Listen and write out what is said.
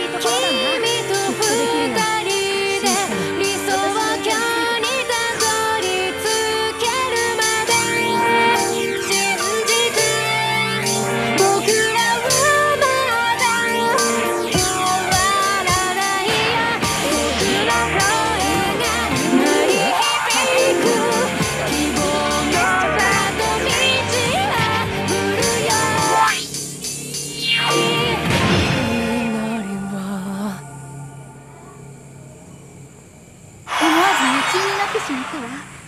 see at 我们走了